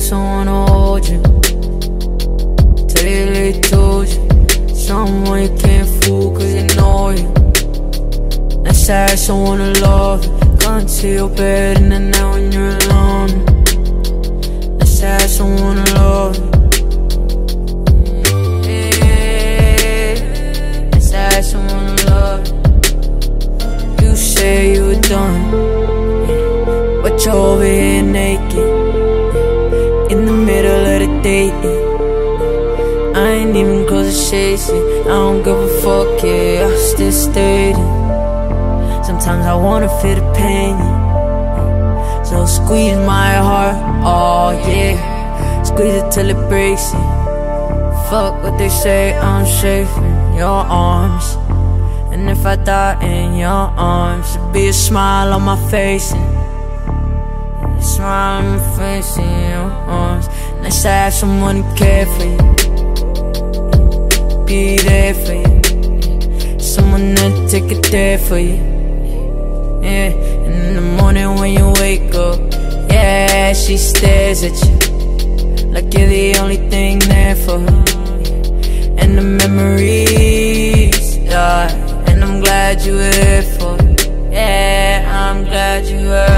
sad, someone hold you. Tell they told you. Someone you can't fool cause they know you. That's sad, someone to love you. Can't see your bed in the night when you're alone. That's sad, someone to love you. Yeah, that's sad, someone to love you. You say you were done, but you're over here naked day. I ain't even close to chasing. I don't give a fuck, yeah, I still stayed. Sometimes I wanna feel the pain. So squeeze my heart, oh yeah. Squeeze it till it breaks. It. Fuck what they say, I'm safe in your arms. And if I die in your arms, it'll be a smile on my face. And a smile on my face in your arms. Nice to have someone to care for you. Be there for you. Someone that take it there for you. Yeah, and in the morning when you wake up, yeah, she stares at you like you're the only thing there for her. And the memories, yeah, and I'm glad you were there for. Yeah, I'm glad you were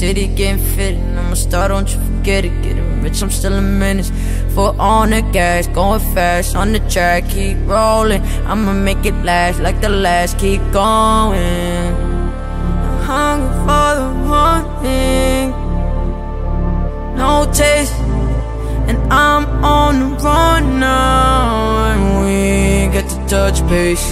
city getting fit, I'ma start, don't you forget it. Getting rich, I'm still a menace. Foot on the gas, going fast on the track, keep rolling. I'ma make it last like the last, keep going. I'm hungry for the thing, no taste, and I'm on the run now, and we get to touch base.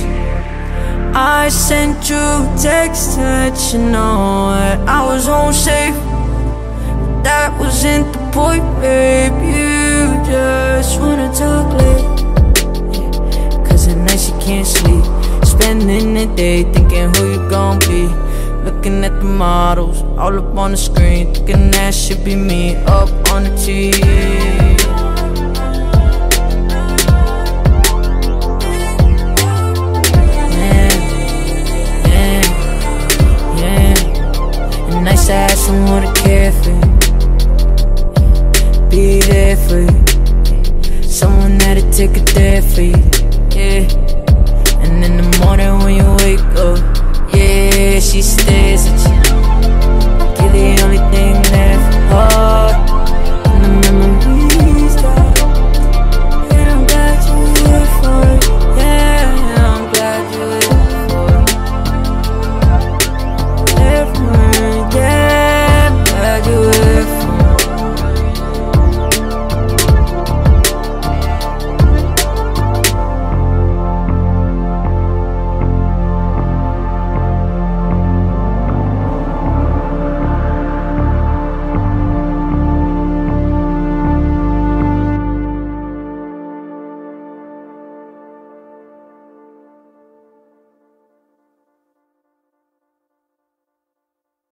I sent you text to let you know I was home safe. But that wasn't the point, babe. You just wanna talk late. Cause at night she can't sleep. Spending the day thinking who you gon' be. Looking at the models all up on the screen. Thinking that should be me up on the TV.